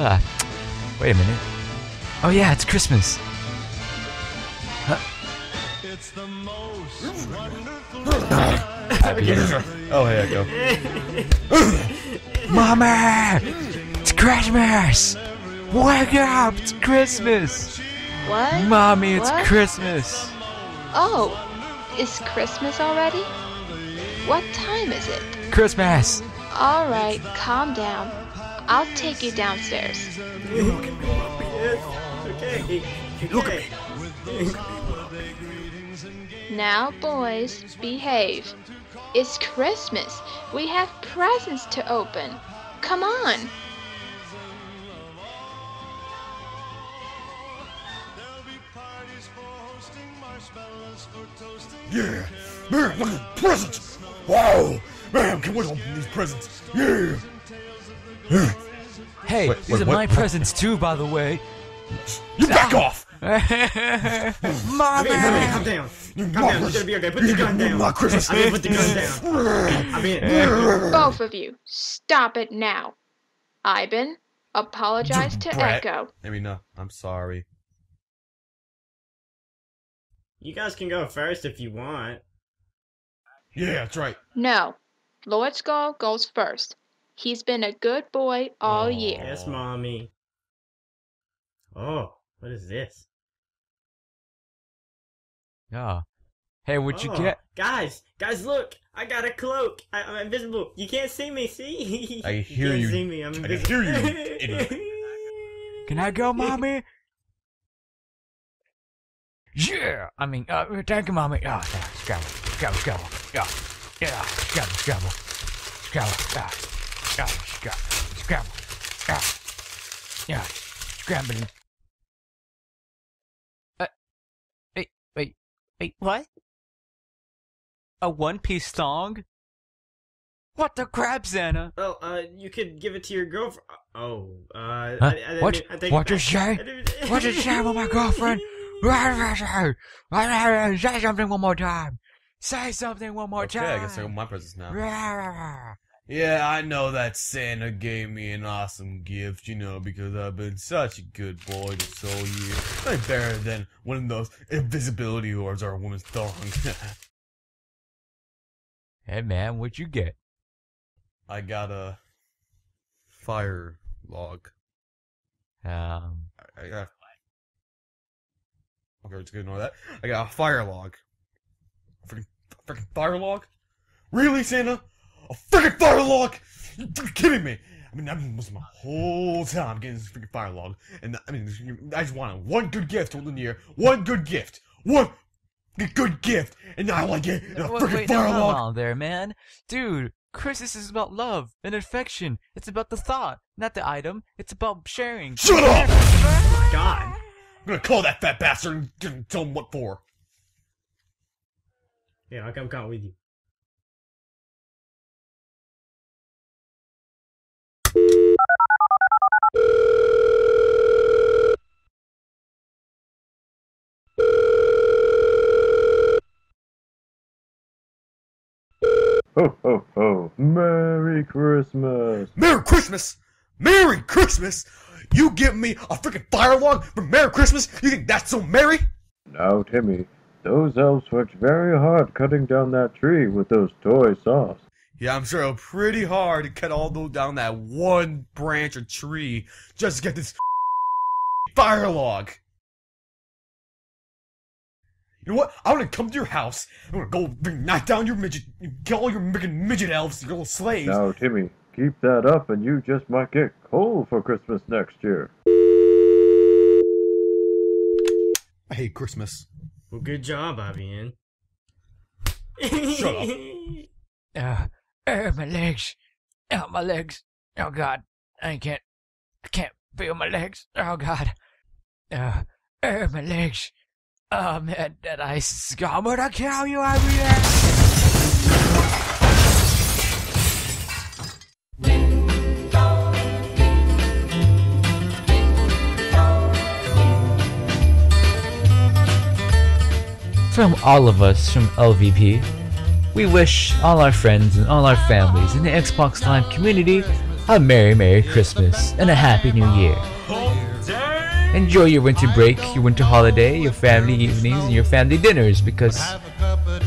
Uh, wait a minute. Oh yeah, it's Christmas. Huh? It's the most wonderful Happy Oh, hey, Echo. Mama! It's Christmas! Wake up! It's Christmas! What? Mommy, it's What? Christmas! Oh, is Christmas already? What time is it? Christmas! All right, calm down. I'll take you downstairs. Okay. Look at me. Now, boys, behave. It's Christmas. We have presents to open. Come on. Yeah! Man, look at the presents! Wow! Man, can we open these presents! Yeah! Hey, Wait, these wait, are what? my presents too, by the way. You back off! Mommy! Okay, calm down. Calm down. It's gonna be okay. Put the gun down. My Christmas! I mean, put the gun down. I mean, Both of you, stop it now. Ivan, apologize to Brat. Echo. I mean, no, I'm sorry. you guys can go first if you want. Yeah, that's right. No, Lord Skull goes first. He's been a good boy all Aw. year. Yes, mommy. Oh, what is this? Yeah. Hey, what'd you Oh, get? Guys, guys, look! I got a cloak. I, I'm invisible. You can't see me. See? I hear can't you. See me. I'm I can hear you, idiot. Can I go, mommy? Yeah! I mean, uh, thank you, mommy. Oh, yeah, scrabble, scrabble, scrabble. Yeah, yeah, scrabble, scrabble. Scrabble, yeah, yeah, scrabble, scrabble. Yeah, yeah, scrambling. Uh, wait, wait, wait, what? A one-piece song? What the crap, Santa? Well, uh, you could give it to your girlfriend. Oh, uh, I, Huh? I, I, What? I take What it you say? I didn't- What you say about my girlfriend? Say something one more time. Say something one more Okay, time. I guess I got my presents now. Yeah, I know that Santa gave me an awesome gift, you know, because I've been such a good boy this whole year. Nothing better than one of those invisibility orbs or a woman's thong. Hey man, what'd you get? I got a fire log. Um, I, I got. Okay, let's ignore that. I got a fire log. Freaking, freaking fire log? Really, Santa? A freaking fire log? You are kidding me? I mean, I've been listening my whole time getting this freaking fire log, and I mean, I just wanted one good gift for the new year. One good gift. One good gift, and now I like it in a wait, freaking wait, fire hold log. on there, man. Dude, Christmas is about love and affection. It's about the thought, not the item. It's about sharing. Shut up! God. I'm gonna call that fat bastard and tell him what for. Yeah, I'll come count with you. Ho ho ho! Merry Christmas! Merry Christmas! Merry Christmas! You give me a freaking fire log for Merry Christmas? You think that's so merry? Now, Timmy, those elves worked very hard cutting down that tree with those toy saws. Yeah, I'm sure pretty hard to cut all those down that one branch or tree just to get this fire log. You know what? I'm gonna come to your house. I'm gonna go knock down your midget, kill all your freaking midget elves, your little slaves. Now, Timmy, keep that up and you just might get coal for Christmas next year. I hate Christmas. Well, good job, Avian. Shut up. Uh, uh, my legs. Oh, my legs. Oh God, I can't. I can't feel my legs. Oh God. Uh, uh, my legs. Um, oh man, that is I'm gonna kill you, Ivan. From all of us from LVP, we wish all our friends and all our families in the Xbox Live community a Merry Merry Christmas and a Happy New Year. Enjoy your winter break, your winter holiday, your family evenings, and your family dinners because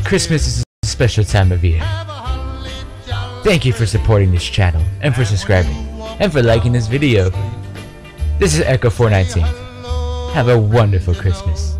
Christmas is a special time of year. Thank you for supporting this channel and for subscribing and for liking this video. This is Echo 419. Have a wonderful Christmas.